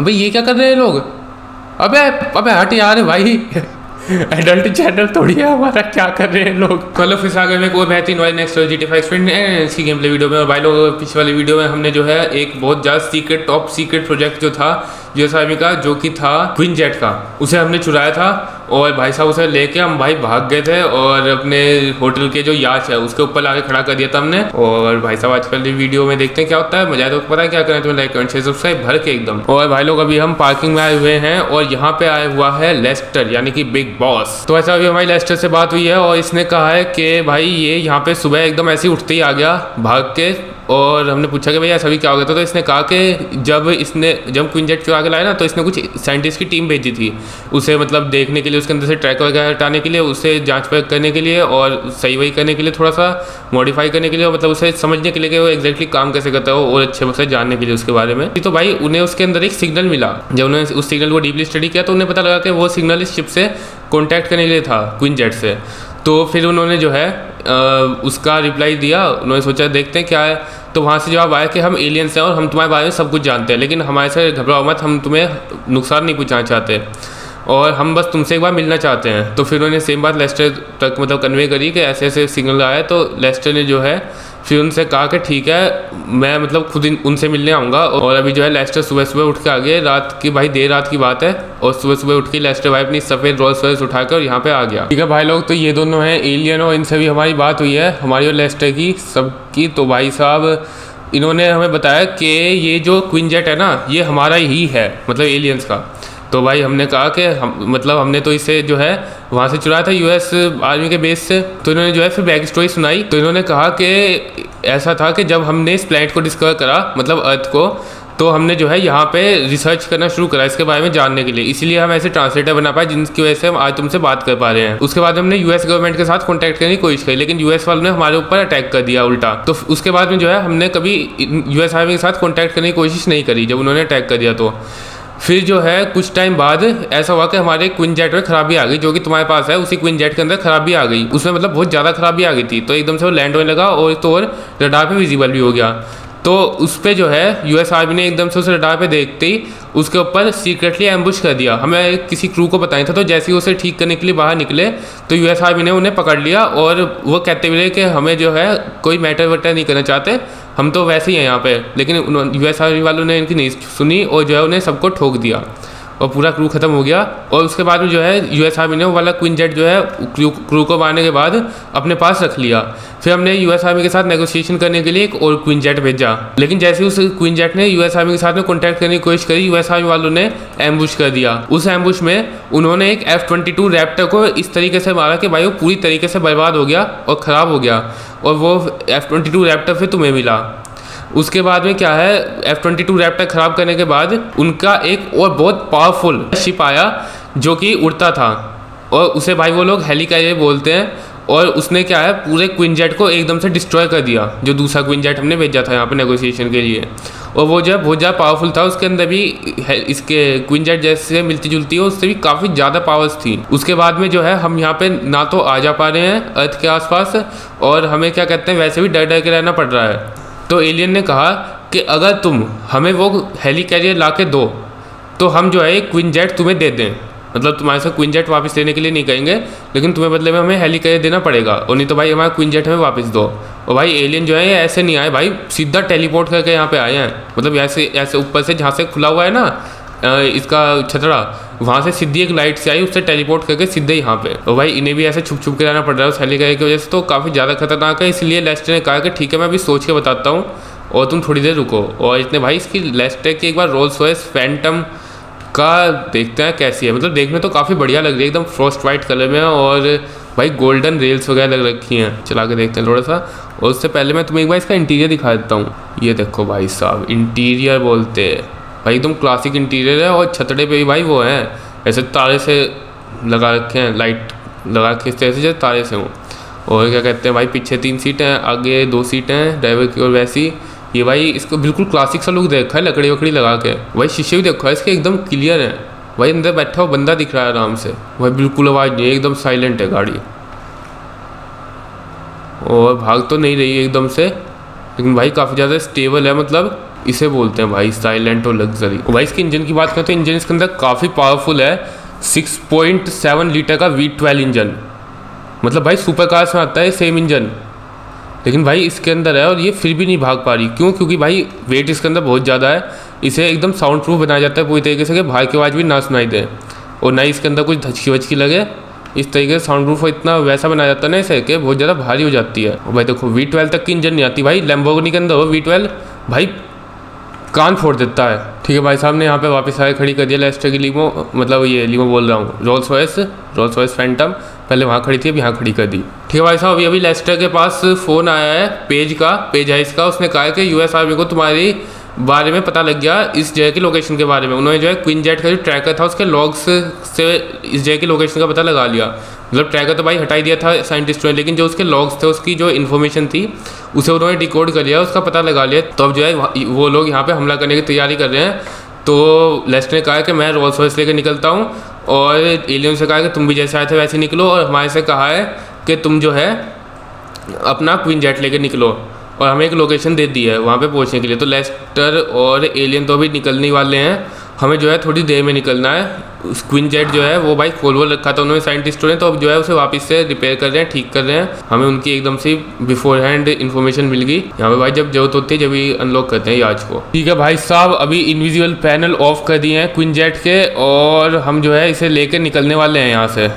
अबे ये क्या कर रहे हैं लोग? अबे अबे हट यार भाई। एडल्ट चैनल थोड़ी है हमारा, क्या कर रहे हैं लोग? कल फिर आगे में कोई बेहतरीन वाली नेक्स्ट जी टी फाइव इसकी गेम प्ले वीडियो में और भाई लोग पिछले वाली वीडियो में हमने जो है एक बहुत ज़्यादा सीक्रेट टॉप सीक्रेट प्रोजेक्ट जो था जो आर्मी का, जो कि था क्विन जेट का। उसे हमने चुराया था। और भाई साहब, उसे लेके हम भाई भाग गए थे और अपने होटल के जो याच है, उसके ऊपर लाके खड़ा कर दिया था हमने। और भाई साहब, आजकल वीडियो में देखते हैं क्या होता है, मज़ा तो पता है क्या करें तुम्हें लाइक कमेंट सब्सक्राइब भर के एकदम। और भाई लोग, अभी हम पार्किंग में आए हुए हैं और यहाँ पे आया हुआ है लेस्टर यानी कि बिग बॉस तो ऐसा अभी हमारी लेस्टर से बात हुई है और इसने कहा है कि भाई, ये यहाँ पे सुबह एकदम ऐसे उठते ही आ गया, भाग के और हमने पूछा कि भैया, सभी क्या हो गया? था तो इसने कहा कि जब इसने, जब क्विन जेट चुरा के लाया ना तो इसने कुछ साइंटिस्ट की टीम भेजी थी। उसे मतलब देखने के लिए, उसके अंदर से ट्रैक वगैरह हटाने के लिए, उसे जाँच परख करने के लिए और सही वही करने के लिए थोड़ा सा मॉडिफाई करने के लिए मतलब उसे समझने के लिए कि वो एक्जैक्टली काम कैसे करता है और अच्छे से जानने के लिए उसके बारे में। तो भाई, उन्हें उसके अंदर एक सिग्नल मिला। जब उन्होंने उस सिग्नल को डीपली स्टडी किया तो उन्हें पता लगा कि वो सिग्नल इस शिप से कॉन्टैक्ट करने के लिए था क्विन जेट से। तो फिर उन्होंने जो है उसका रिप्लाई दिया। उन्होंने सोचा, देखते हैं क्या है। तो वहाँ से जवाब आया कि हम एलियंस हैं और हम तुम्हारे बारे में सब कुछ जानते हैं, लेकिन हमारे से घबराओ मत, हम तुम्हें नुकसान नहीं पहुँचाना चाहते। और हम बस तुमसे एक बार मिलना चाहते हैं। तो फिर उन्होंने सेम बात लेस्टर तक मतलब कन्वे करी कि ऐसे ऐसे सिग्नल आया तो लेस्टर ने जो है फिर उनसे कहा कि ठीक है, मैं मतलब खुद उनसे मिलने आऊँगा। और अभी जो है लेस्टर सुबह सुबह उठ के आ गए रात की, भाई देर रात की बात है। और सुबह सुबह उठ के लेस्टर भाई अपनी सफ़ेद रोल्स वॉयस उठाकर यहाँ पे आ गया। ठीक है भाई लोग तो ये दोनों हैं एलियन और इनसे भी हमारी बात हुई है। हमारी और लेस्टर की, सबकी। तो भाई साहब, इन्होंने हमें बताया कि ये जो क्विन जेट है ना, ये हमारा ही है मतलब एलियंस का। तो भाई हमने कहा कि हम मतलब हमने तो इसे जो है वहाँ से चुराया था यूएस आर्मी के बेस से। तो इन्होंने जो है फिर बैक स्टोरी सुनाई। तो इन्होंने कहा कि ऐसा था कि जब हमने इस प्लैनेट को डिस्कवर करा मतलब अर्थ को तो हमने जो है यहाँ पे रिसर्च करना शुरू करा इसके बारे में जानने के लिए। इसीलिए हम ऐसे ट्रांसलेटर बना पाए, जिनकी वजह से हम आज तुमसे बात कर पा रहे हैं। उसके बाद हमने यूएस गवर्नमेंट के साथ कॉन्टैक्ट करने की कोशिश करी, लेकिन यूएस वालों ने हमारे ऊपर अटैक कर दिया उल्टा। तो उसके बाद में जो है हमने कभी यूएस आर्मी के साथ कॉन्टैक्ट करने की कोशिश नहीं करी, जब उन्होंने अटैक कर दिया तो। फिर जो है, कुछ टाइम बाद ऐसा हुआ कि हमारे क्विन जेट में खराबी आ गई, जो कि तुम्हारे पास है, उसी क्विन जेट के अंदर खराबी आ गई। उसमें मतलब बहुत ज़्यादा खराबी आ गई थी। तो एकदम से वो लैंड होने लगा और तो और रडार पे विजिबल भी हो गया। तो उस पर जो है यू यूएस आर्मी ने एकदम से उस रडार पे देखते ही उसके ऊपर सीक्रेटली एम्बुश कर दिया। हमें किसी क्रू को बताया था तो जैसे ही उसे ठीक करने के लिए बाहर निकले तो यू यूएस आर्मी ने उन्हें पकड़ लिया और वो कहते हुए कि हमें जो है कोई मैटर वैटर नहीं करना चाहते, हम तो वैसे ही हैं यहाँ पर लेकिन यू यूएस आर्मी वालों ने इनकी नहीं सुनी और जो है उन्हें सबको ठोक दिया। और पूरा क्रू ख़त्म हो गया। और उसके बाद में जो है यूएस आर्मी ने वो वाला क्विन जेट जो है क्रू क्रू को मारने के बाद अपने पास रख लिया। फिर हमने यूएस आर्मी के साथ नेगोशिएशन करने के लिए एक और क्विन जेट भेजा। लेकिन जैसे उस क्विन जेट ने यू एस आर्मी के साथ में कॉन्टैक्ट करने की कोशिश करी यूएस आर्मी वालों ने एम्बुश कर दिया। उस एम्बुश में उन्होंने एक एफ़ ट्वेंटी टू रैप्टर को इस तरीके से मारा कि भाई वो पूरी तरीके से बर्बाद हो गया और ख़राब हो गया। और वो एफ़ ट्वेंटी टू रैप्टर फिर तुम्हें मिला। उसके बाद में क्या है एफ़ ट्वेंटी टू रैप्टर ख़राब करने के बाद उनका एक और बहुत पावरफुल शिप आया जो कि उड़ता था। और उसे भाई वो लोग हेलीकैरियर बोलते हैं और उसने क्या है, पूरे क्विन जेट को एकदम से डिस्ट्रॉय कर दिया, जो दूसरा क्विन जेट हमने भेजा था यहाँ पर नेगोशिएशन के लिए। और वो जो है बहुत ज़्यादा पावरफुल था, उसके अंदर भी इसके क्विन जेट जैसे मिलती जुलती है, उससे भी काफ़ी ज़्यादा पावर्स थी। उसके बाद में जो है, हम यहाँ पे ना तो आ जा पा रहे हैं अर्थ के आसपास, और हमें क्या कहते हैं, वैसे भी डर डर के रहना पड़ रहा है। तो एलियन ने कहा कि अगर तुम हमें वो हेली कैरियर ला के दो तो हम जो है क्विंजेट तुम्हें दे दें। मतलब तुम्हारे साथ क्विन जेट वापस देने के लिए नहीं कहेंगे, लेकिन तुम्हें बदले में हमें हेली कैरियर देना पड़ेगा। और नहीं तो भाई हमारा क्विन जेट हमें वापस दो। और भाई एलियन जो है ऐसे नहीं आए। भाई सीधा टेलीपोर्ट करके यहाँ पे आए हैं। मतलब ऐसे ऐसे ऊपर से जहाँ से खुला हुआ है ना इसका छतरा, वहाँ से सीधी एक लाइट से आई, उससे टेलीपोर्ट करके सीधे यहाँ पे। और भाई, इन्हें भी ऐसे छुप छुप के रहना पड़ रहा है, उस हेलीकॉप्टर की वजह से तो काफ़ी ज़्यादा खतरनाक है, इसलिए लेस्टर ने कहा कि ठीक है, मैं अभी सोच के बताता हूँ, और तुम थोड़ी देर रुको। और इतने भाई, इसकी लेस्टर की एक बार रोल्स वॉयस फैंटम का देखते हैं कैसी है। मतलब देखने तो काफ़ी बढ़िया लग रही है, एकदम फ्रोस्ट वाइट कलर में, और भाई गोल्डन रेल्स वगैरह लग रखी हैं। चला के देखते हैं थोड़ा सा। और उससे पहले मैं तुम्हें एक बार इसका इंटीरियर दिखा देता हूँ। ये देखो भाई साहब इंटीरियर बोलते हैं। भाई एकदम क्लासिक इंटीरियर है और छतड़े पे भाई वो हैं। ऐसे तारे से लगा रखे हैं लाइट लगा के इस तरह से जैसे तारे से हों। और क्या कहते हैं भाई, पीछे तीन सीटें हैं, आगे दो सीटें हैं ड्राइवर की और वैसी। ये भाई, इसको बिल्कुल क्लासिक सा लुक देखा है, लकड़ी वकड़ी लगा के। भाई, शीशे भी देखो है इसके एकदम क्लियर है। भाई, अंदर बैठा हुआ बंदा दिख रहा है आराम से। भाई, बिल्कुल आवाज़ नहीं है एकदम साइलेंट है गाड़ी। और भाग तो नहीं रही एकदम से, लेकिन भाई, काफ़ी ज़्यादा स्टेबल है मतलब इसे बोलते हैं भाई साइलेंट और लग्जरी भाई, इसके इंजन की बात करें तो इंजन इसके अंदर काफ़ी पावरफुल है। 6.7 लीटर का वी ट्वेल्व इंजन मतलब भाई सुपर कार्स में आता है सेम इंजन लेकिन भाई, इसके अंदर है और ये फिर भी नहीं भाग पा रही। क्यों? क्योंकि भाई वेट इसके अंदर बहुत ज़्यादा है। इसे एकदम साउंड प्रूफ बनाया जाता है पूरी तरीके से कि की आवाज़ भी ना सुनाई दे। और ना इसके अंदर कुछ धचकी वचकी लगे। इस तरीके से साउंड प्रूफ इतना वैसा बनाया जाता है ना इसे कि बहुत ज़्यादा भारी हो जाती है। और भाई, देखो वी ट्वेल्व तक की इंजन नहीं आती भाई। लेम्बोगनी के अंदर हो वी ट्वेल्व भाई कान फोड़ देता है। ठीक है भाई साहब ने यहाँ पे वापस आए, खड़ी कर दिया लेस्टर की लीमो मतलब ये लीमो बोल रहा हूँ Rolls Royce Rolls Royce Phantom पहले वहाँ खड़ी थी, अब यहाँ खड़ी कर दी। ठीक है भाई साहब, अभी अभी लेस्टर के पास फ़ोन आया है पेज का पेज हाइस का, उसने कहा कि यूएस आर्मी को तुम्हारी बारे में पता लग गया इस जगह की लोकेशन के बारे में। उन्होंने जो है क्विन जेट का जो ट्रैकर था, उसके लॉग्स से इस जगह की लोकेशन का पता लगा लिया। मतलब ट्रैकर तो भाई हटाई दिया था साइंटिस्टों ने, लेकिन जो उसके लॉग्स थे, उसकी जो इन्फॉर्मेशन थी, उसे उन्होंने डिकोड कर लिया, उसका पता लगा लिया। तो अब जो है वो लोग यहाँ पे हमला करने की तैयारी कर रहे हैं। तो लेस्ट ने कहा कि मैं रोल्स रॉयस लेकर निकलता हूँ, और एलियन से कहा कि तुम भी जैसे आए थे वैसे निकलो, और हमारे से कहा है कि तुम जो है, अपना क्वीन जेट लेकर निकलो, और हमें एक लोकेशन दे दी है वहाँ पे पहुँचने के लिए। तो लेस्टर और एलियन तो अभी निकलने वाले हैं हमें जो है थोड़ी देर में निकलना है। क्विन जेट जो है, वो भाई खोल वोल रखा था उन्होंने, साइंटिस्टों ने तो अब जो है उसे वापस से रिपेयर कर रहे हैं, ठीक कर रहे हैं। हमें उनकी एकदम से बिफोर हैंड इन्फॉर्मेशन मिल गई। यहाँ पे भाई जब ज़रूरत होती है, जब ही अनलॉक करते हैं याज को। ठीक है भाई साहब, अभी इनविजिबल पैनल ऑफ़ कर दिए हैं क्विन जेट के, और हम जो है इसे लेकर निकलने वाले हैं यहाँ से।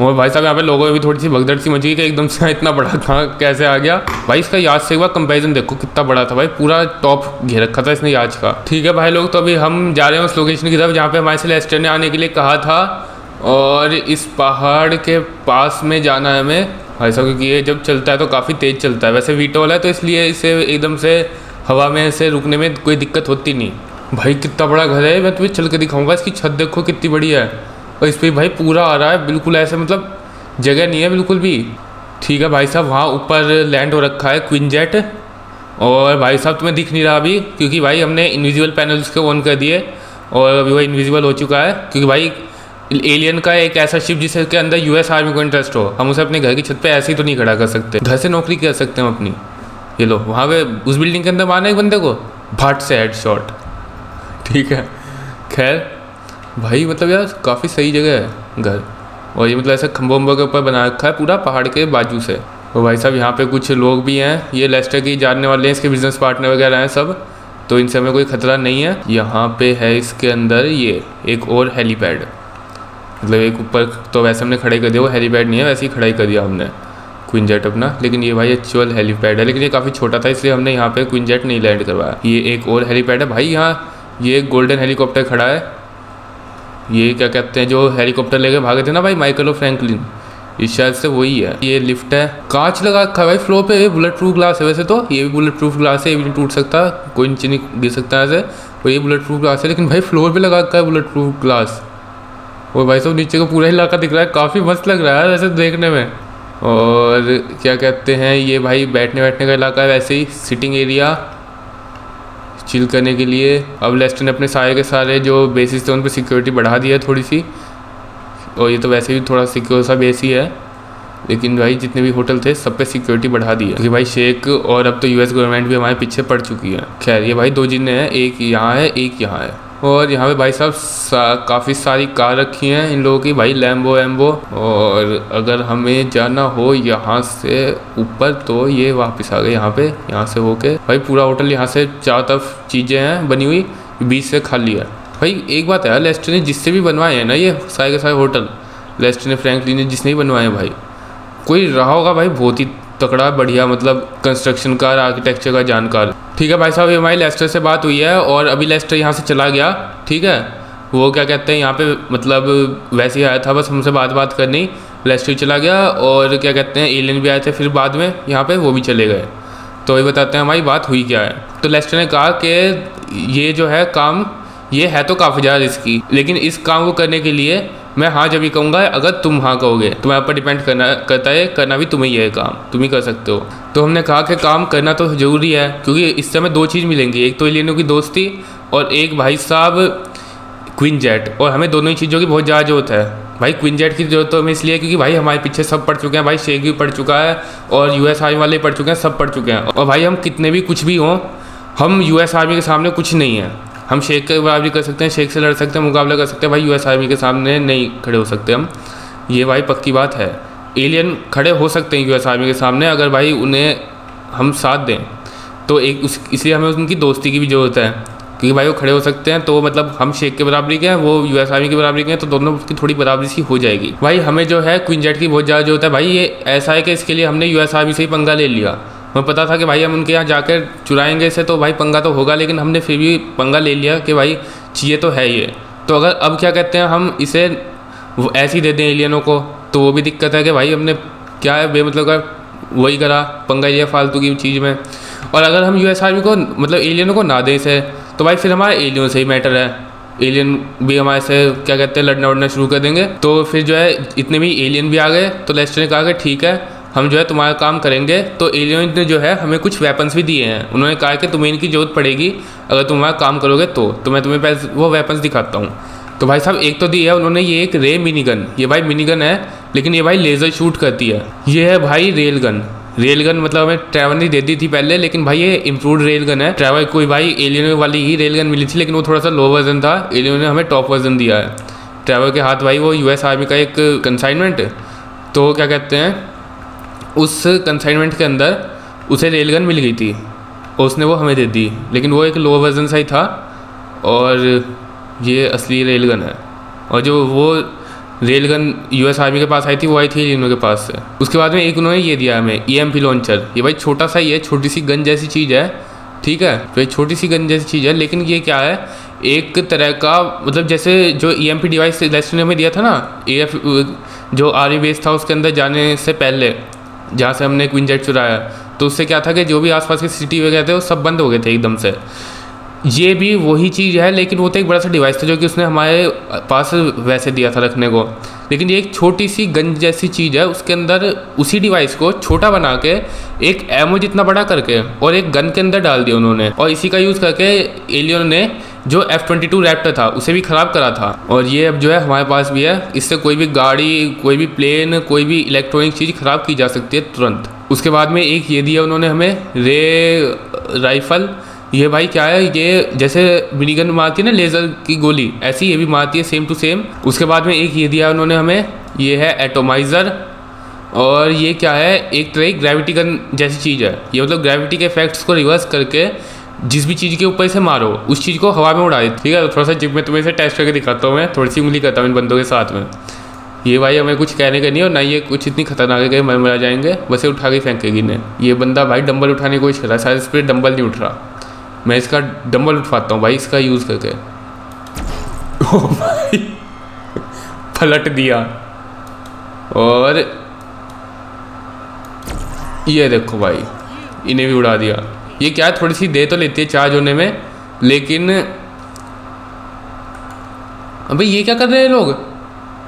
और भाई साहब, यहाँ पे लोगों में भी थोड़ी सी भगदड़ सी मची कि एकदम से इतना बड़ा कहाँ कैसे आ गया? भाई इसका याद से एक बार कंपेरिजन देखो, कितना बड़ा था भाई, पूरा टॉप घेर रखा था इसने याद का। ठीक है भाई लोग तो अभी हम जा रहे हैं उस लोकेशन की तरफ़, जहाँ पे हमारे से लेस्टर ने आने के लिए कहा था। और इस पहाड़ के पास में जाना है हमें। भाई साहब, क्योंकि ये जब चलता है तो काफ़ी तेज़ चलता है। वैसे वीटो वाला है तो इसलिए इसे एकदम से हवा में से रुकने में कोई दिक्कत होती नहीं। भाई कितना बड़ा घर है, मैं तुम्हें चल के दिखाऊँगा, इसकी छत देखो कितनी बड़ी है। और इस पर भाई पूरा आ रहा है, बिल्कुल ऐसे मतलब जगह नहीं है बिल्कुल भी। ठीक है भाई साहब, वहाँ ऊपर लैंड हो रखा है क्विन जेट और भाई साहब तुम्हें दिख नहीं रहा अभी, क्योंकि भाई हमने इनविजिबल पैनल्स को ऑन कर दिए और अभी वो इनविजिबल हो चुका है। क्योंकि भाई एलियन का एक ऐसा शिप जिसके अंदर यूएस आर्मी को इंटरेस्ट हो, हम उसे अपने घर की छत पे ऐसे ही तो नहीं खड़ा कर सकते। घर से नौकरी कर सकते हम अपनी। ये लो, वहाँ पे उस बिल्डिंग के अंदर मारना एक बंदे को? भट से हेड ठीक है, खैर। भाई मतलब यार, काफ़ी सही जगह है घर। और ये मतलब ऐसा खम्बो वम्बो के ऊपर बना रखा है पूरा पहाड़ के बाजू से। और भाई साहब, यहाँ पे कुछ लोग भी हैं। ये लेस्टर के जानने वाले हैं, इसके बिज़नेस पार्टनर वगैरह हैं सब। तो इनसे हमें कोई ख़तरा नहीं है। यहाँ पे है इसके अंदर ये, एक और हेलीपैड मतलब एक ऊपर तो वैसे हमने खड़े कर दिया वो हेलीपैड नहीं है, वैसे ही खड़ा ही कर दिया हमने। क्विन जेट अपना। लेकिन ये भाई एक्चुअल हेलीपैड है, लेकिन ये काफ़ी छोटा था, इसलिए हमने यहाँ पे क्विन जेट नहीं लैंड करवाया। ये एक और हेलीपैड है। भाई यहाँ, ये गोल्डन हेलीकॉप्टर खड़ा है। ये क्या कहते हैं, जो हेलीकॉप्टर लेके भागे थे ना भाई माइकल और फ्रैंकलिन इस शायद से वही है। ये लिफ्ट है। कांच लगा रखा है भाई फ्लोर पे बुलेट प्रूफ ग्लास है वैसे तो। ये भी बुलेट प्रूफ ग्लास है, ये भी नहीं टूट सकता, कोई नीचे नहीं गिर सकता ऐसे। और ये बुलेट प्रूफ ग्लास है, लेकिन भाई फ्लोर पे लगा रखा है बुलेट प्रूफ ग्लास और भाई सब नीचे का पूरा इलाका दिख रहा है, काफ़ी मस्त लग रहा है वैसे देखने में। और क्या कहते हैं, ये भाई बैठने बैठने का इलाका है, वैसे ही सिटिंग एरिया चिल करने के लिए। अब लेस्टर ने अपने सारे के सारे जो बेसिस थे, उन पर सिक्योरिटी बढ़ा दी है थोड़ी सी। और ये तो वैसे भी थोड़ा सिक्योर सा बेस ही है। लेकिन भाई, जितने भी होटल थे, सब पे सिक्योरिटी बढ़ा दी है। क्योंकि भाई शेख और अब तो यूएस गवर्नमेंट भी हमारे पीछे पड़ चुकी है। खैर, ये भाई दो जिन्हें हैं, एक यहाँ है, एक यहाँ है। और यहाँ पे भाई साहब सा, काफ़ी सारी कार रखी हैं इन लोगों की भाई लैम्बो वैम्बो और अगर हमें जाना हो यहाँ से ऊपर तो ये वापस आ गए यहाँ पे यहाँ से होके। भाई पूरा होटल यहाँ से चार तरफ़ चीज़ें हैं बनी हुई बीच से खाली है। भाई एक बात है लेस्टर ने जिससे भी बनवाए हैं ना ये सारे के सारे होटल लेस्टर ने फ्रैंकली ने जिसने भी बनवाए हैं भाई कोई रहा होगा भाई बहुत ही तकड़ा बढ़िया मतलब कंस्ट्रक्शन का आर्किटेक्चर का जानकार। ठीक है भाई साहब, ये हमारी लेस्टर से बात हुई है और अभी लेस्टर यहाँ से चला गया, ठीक है? वो क्या कहते हैं, यहाँ पे मतलब वैसे ही आया था, बस हमसे बात बात करनी लेस्टर चला गया और क्या कहते हैं एलियन भी आए थे फिर बाद में, यहाँ पे वो भी चले गए। तो वही बताते हैं हमारी बात हुई क्या है। तो लेस्टर ने कहा कि ये जो है काम, ये है तो काफ़ी ज़्यादा रिस्की लेकिन इस काम को करने के लिए मैं हाँ जब ही कहूँगा, अगर तुम हाँ कहोगे तुम्हारे ऊपर डिपेंड करना, करता है, करना भी तुम्हें ही है काम, तुम ही कर सकते हो। तो हमने कहा कि काम करना तो ज़रूरी है, क्योंकि इस समय दो चीज़ मिलेंगी, एक तो एलियनों की दोस्ती और एक भाई साहब क्विन जेट और हमें दोनों ही चीज़ों की बहुत ज़्यादा ज़रूरत है। भाई क्विन जेट की ज़रूरत तो हमें इसलिए क्योंकि भाई हमारे पीछे सब पढ़ चुके हैं, भाई शेख भी पढ़ चुका है और यू एस आर्मी वाले पढ़ चुके हैं, सब पढ़ चुके हैं। और भाई हम कितने भी कुछ भी हों, हम यू एस आर्मी के सामने कुछ नहीं है। हम शेख के बराबरी कर सकते हैं, शेख से लड़ सकते हैं, मुकाबला कर सकते हैं। भाई यूएस आर्मी के सामने नहीं खड़े हो सकते हम। ये भाई पक्की बात है। एलियन खड़े हो सकते हैं यूएस आर्मी के सामने, अगर भाई उन्हें हम साथ दें। तो एक उस, इसलिए हमें उनकी दोस्ती की भी ज़रूरत है। क्योंकि भाई वो खड़े हो सकते हैं तो मतलब हम शेख के बराबरी के हैं, वो यू यूएस आर्मी के बराबरी के हैं तो दोनों की थोड़ी बराबरी सी हो जाएगी। भाई, हमें जो है क्विंजेट की बहुत ज़्यादा ज़रूरत है। भाई, ये ऐसा है कि इसके लिए हमने यू यूएस आर्मी से ही पंगा ले लिया। हमें पता था कि भाई हम उनके यहाँ जाकर चुराएँगे इसे तो भाई पंगा तो होगा, लेकिन हमने फिर भी पंगा ले लिया कि भाई चाहिए तो है ये। तो अगर अब क्या कहते हैं, हम इसे ऐसे ही दे दें एलियनों को तो वो भी दिक्कत है कि भाई हमने क्या है, बेमतलब का वही करा, पंगा लिया फालतू की चीज़ में। और अगर हम यू को मतलब एलियनों को ना दें इसे तो भाई फिर हमारा एलियन से ही मैटर है। एलियन भी हमारे से, क्या कहते हैं लड़ना उड़ना शुरू कर देंगे। तो फिर जो है, इतने भी एलियन भी आ गए तो लेस्टर ने कहा कि ठीक है हम जो है तुम्हारा काम करेंगे। तो एलियन ने जो है हमें कुछ वेपन्स भी दिए हैं। उन्होंने कहा कि तुम्हें इनकी ज़रूरत पड़ेगी। अगर तुम हमारा काम करोगे तो। तो मैं तुम्हें वो वेपन्स दिखाता हूँ। तो भाई साहब, एक तो दी है, उन्होंने ये एक रे मिनी गन ये भाई मिनी गन है, लेकिन ये भाई लेज़र शूट करती है। ये है भाई रेल गन रेल गन मतलब हमें ट्रैवल नहीं दे दी थी पहले, लेकिन भाई ये इम्प्रूवड रेल गन है। ट्रैवल कोई भाई एलियन वाली ही रेल गन मिली थी, लेकिन वो थोड़ा सा लो वर्जन था। एलियन ने हमें टॉप वर्जन दिया है। ट्रैवल के हाथ भाई वो यूएस आर्मी का एक कंसाइनमेंट तो क्या कहते हैं? उस कंसाइनमेंट के अंदर उसे रेलगन मिल गई थी। और उसने वो हमें दे दी। लेकिन वो एक लो वर्जन सा ही था और ये असली रेलगन है। और जो वो रेलगन यूएस आर्मी के पास आई थी, वो आई थी इनों के पास से। उसके बाद में एक उन्होंने ये दिया हमें ई एम पी लॉन्चर ये भाई छोटा सा ही है, छोटी सी गन जैसी चीज़ है, ठीक है? तो छोटी सी गन जैसी चीज़ है, लेकिन ये क्या है, एक तरह का मतलब जैसे जो ई एम पी डिवाइस ने हमें दिया था ना ए एफ़ जो आर्मी बेस था उसके अंदर जाने से पहले जहाँ से हमने क्विन जेट चुराया तो उससे क्या था कि जो भी आसपास के सिटी वगैरह थे, वो सब बंद हो गए थे एकदम से। ये भी वही चीज़ है, लेकिन वो तो एक बड़ा सा डिवाइस था जो कि उसने हमारे पास वैसे दिया था रखने को। लेकिन ये एक छोटी सी गन जैसी चीज़ है, उसके अंदर उसी डिवाइस को छोटा बना के एक एमओ जितना बड़ा करके और एक गन के अंदर डाल दिया उन्होंने। और इसी का यूज़ करके एलियन ने जो एफ़ ट्वेंटी टू रैप्टर था, उसे भी ख़राब करा था। और ये अब जो है, हमारे पास भी है। इससे कोई भी गाड़ी, कोई भी प्लेन कोई भी इलेक्ट्रॉनिक चीज़ ख़राब की जा सकती है तुरंत। उसके बाद में एक ये दिया उन्होंने हमें, रे राइफ़ल ये भाई क्या है, ये जैसे मिनीगन मारती है ना लेज़र की गोली, ऐसी ये भी मारती है सेम टू सेम उसके बाद में एक ये दिया उन्होंने हमें, ये है एटोमाइज़र और ये क्या है, एक तरह ग्रेविटी गन जैसी चीज़ है। ये मतलब ग्रेविटी के इफेक्ट्स को रिवर्स करके जिस भी चीज़ के ऊपर इसे मारो उस चीज़ को हवा में उड़ा दे। ठीक है तो थोड़ा सा जिम में तुम्हें इसे टेस्ट करके दिखाता हूँ मैं। थोड़ी सी उंगली करता हूँ इन बंदों के साथ में। ये भाई हमें कुछ कहने का नहीं और ना ये कुछ इतनी खतरनाक है कि मर मरा जाएँगे। बस उठा के फेंकेगी ने ये बंदा भाई डंबल उठाने की कोशिश कर रहा है। शायद इस पर डंबल नहीं उठ रहा। मैं इसका डंबल उठवाता हूँ भाई इसका यूज़ करके। ओ भाई पलट दिया। और ये देखो भाई इन्हें भी उड़ा दिया। ये क्या है? थोड़ी सी दे तो लेती है चार्ज होने में, लेकिन अबे ये क्या कर रहे हैं लोग?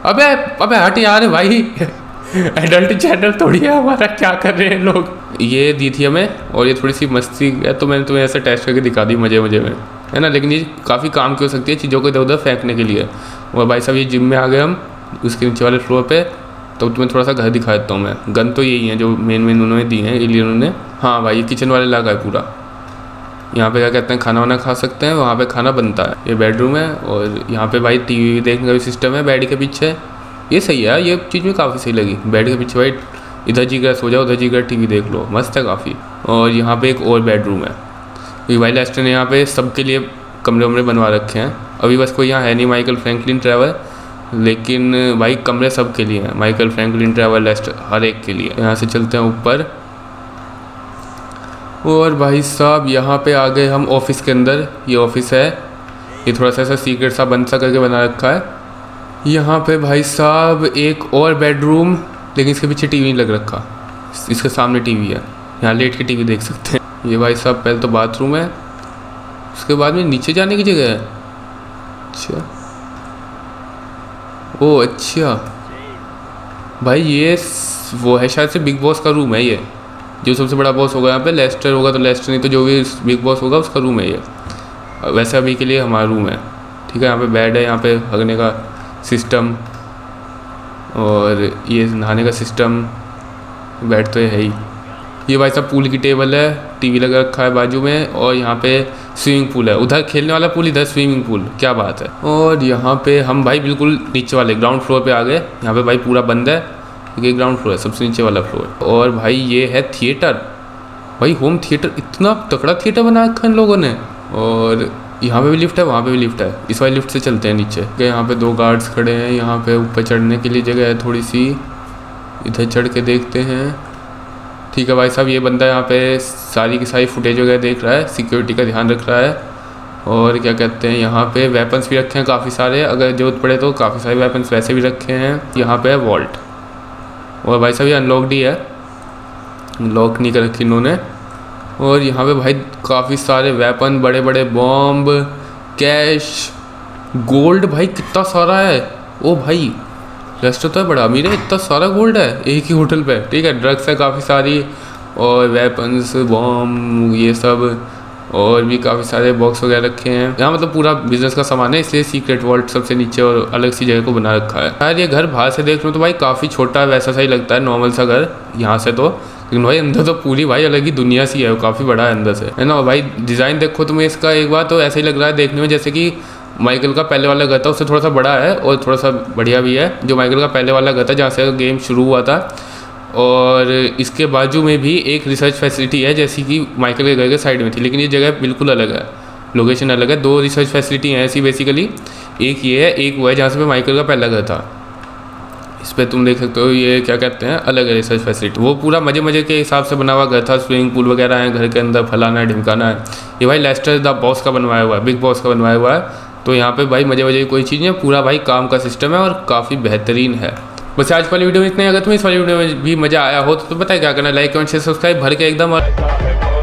अबे अबे हट यार भाई। एडल्ट चैनल थोड़ी है हमारा, क्या कर रहे हैं लोग? ये दी थी हमें, और ये थोड़ी सी मस्ती है तो मैंने तुम्हें ऐसे टेस्ट करके दिखा दी मज़े मज़े में। है ना? लेकिन ये काफ़ी काम की हो सकती है चीज़ों को इधर उधर फेंकने के लिए। और भाई साहब, ये जिम में आ गए हम, उसके नीचे वाले फ्लोर पे। तो तुम्हें थोड़ा सा घर दिखा देता हूँ मैं। गन तो यही है जो मेन मेन उन्होंने दी हैं इसलिए उन्होंने। हाँ भाई किचन वाले लगा है पूरा। यहाँ पे क्या कहते हैं, खाना वाना खा सकते हैं, वहाँ पे खाना बनता है। ये बेडरूम है और यहाँ पे भाई टीवी देखने का भी सिस्टम है बेड के पीछे। ये सही है, ये चीज़ में काफ़ी सही लगी। बेड के पीछे भाई, इधर जी कर सो जाओ, उधर जी टी देख लो। मस्त है काफ़ी। और यहाँ पे एक और बेडरूम है। क्योंकि भाई लेस्टर ने यहाँ पे सबके लिए कमरे वमरे बनवा रखे हैं। अभी बस कोई यहाँ है नहीं माइकल फ्रैंकलिन ट्रैवल लेकिन भाई कमरे सब के लिए हैं। माइकल फ्रैंकलिन ट्रैवल लेस्टर हर एक के लिए। यहाँ से चलते हैं ऊपर। और भाई साहब, यहाँ पे आ गए हम ऑफ़िस के अंदर। ये ऑफ़िस है। ये थोड़ा सा ऐसा सीक्रेट सा बंद सा करके बना रखा है। यहाँ पे भाई साहब एक और बेडरूम लेकिन इसके पीछे टीवी नहीं लग रखा। इसके सामने टीवी है। यहाँ लेट के टीवी देख सकते हैं। ये भाई साहब, पहले तो बाथरूम है। उसके बाद में नीचे जाने की जगह है। अच्छा। ओ अच्छा। भाई, ये वो है शायद से बिग बॉस का रूम है ये। जो सबसे बड़ा बॉस होगा यहाँ पे लेस्टर होगा तो लेस्टर नहीं तो जो भी बिग बॉस होगा, उसका रूम है ये। वैसे अभी के लिए हमारा रूम है। ठीक है, यहाँ पे बेड है, यहाँ पे हगने का सिस्टम और ये नहाने का सिस्टम बेड तो है ही। ये भाई साहब पूल की टेबल है टीवी लगा रखा है बाजू में और यहाँ पे स्विमिंग पूल है। उधर खेलने वाला पूल, इधर स्विमिंग पूल। क्या बात है। और यहाँ पे हम भाई बिल्कुल नीचे वाले ग्राउंड फ्लोर पे आ गए। यहाँ पे भाई पूरा बंद है ये ग्राउंड फ्लोर है, सबसे नीचे वाला फ्लोर और भाई ये है थिएटर भाई होम थिएटर इतना तकड़ा थिएटर बना रखा इन लोगों ने। और यहाँ पे भी लिफ्ट है, वहाँ पे भी लिफ्ट है। इस वाली लिफ्ट से चलते हैं नीचे। यहाँ पे दो गार्ड्स खड़े हैं, यहाँ पे ऊपर चढ़ने के लिए जगह है थोड़ी सी। इधर चढ़ के देखते हैं। ठीक है भाई साहब, ये बंदा यहाँ पे सारी की सारी फुटेज वगैरह देख रहा है सिक्योरिटी का ध्यान रख रहा है। और क्या कहते हैं, यहाँ पे वेपन्स भी रखे हैं काफ़ी सारे, अगर ज़रूरत पड़े तो काफ़ी सारे वेपन्स वैसे भी रखे हैं। यहाँ पे है वॉल्ट और भाई साहब, ये अनलॉकड ही है। लॉक नहीं कर रखी इन्होंने। और यहाँ पे भाई काफ़ी सारे वेपन बड़े बड़े बॉम्ब कैश गोल्ड भाई कितना सारा है। ओ भाई रेस्टोरेंट तो है बड़ा अमीर है, इतना सारा गोल्ड है, एक ही होटल पे। ठीक है ड्रग्स है काफ़ी सारी, और वेपन्स बॉम्ब ये सब, और भी काफ़ी सारे बॉक्स वगैरह रखे हैं। यहाँ मतलब पूरा बिज़नेस का सामान है, इसलिए सीक्रेट वॉल्ट सबसे नीचे और अलग सी जगह को बना रखा है। यार ये घर बाहर से देख लो तो भाई काफ़ी छोटा वैसा सा ही लगता है नॉर्मल सा घर, यहाँ से तो। लेकिन भाई, अंदर तो पूरी भाई अलग ही दुनिया सी है वो काफ़ी बड़ा है अंदर से। है ना, भाई डिज़ाइन देखो तुम्हें इसका, एक बार तो ऐसा ही लग रहा है देखने में जैसे कि माइकल का पहले वाला था उससे थोड़ा सा बड़ा है और थोड़ा सा बढ़िया भी है। जो माइकल का पहले वाला था जहाँ से गेम शुरू हुआ था। और इसके बाजू में भी एक रिसर्च फैसिलिटी है जैसी कि माइकल के घर के साइड में थी, लेकिन ये जगह बिल्कुल अलग है। लोकेशन अलग है। दो रिसर्च फैसिलिटी हैं ऐसी बेसिकली एक ये है, एक वो है जहाँ से माइकल का पहला घर था इस पर तुम देख सकते हो ये क्या कहते हैं, अलग है रिसर्च फैसिलिटी वो पूरा मज़े मज़े के हिसाब से बना हुआ घर था स्विमिंग पूल वगैरह है, घर के अंदर फलाना है ढिमकाना है। ये भाई लेस्टर द बॉस का बनवाया हुआ है बिग बॉस का बनवाया हुआ है। तो यहाँ पे भाई मज़े मज़े की कोई चीज़ नहीं है पूरा भाई काम का सिस्टम है और काफ़ी बेहतरीन है। बस आज वाली वीडियो में इतना अगर तुम्हें इस वाली वीडियो में भी मज़ा आया हो तो, तो बताए क्या करना लाइक कमेंट शेयर सब्सक्राइब भर के एकदम और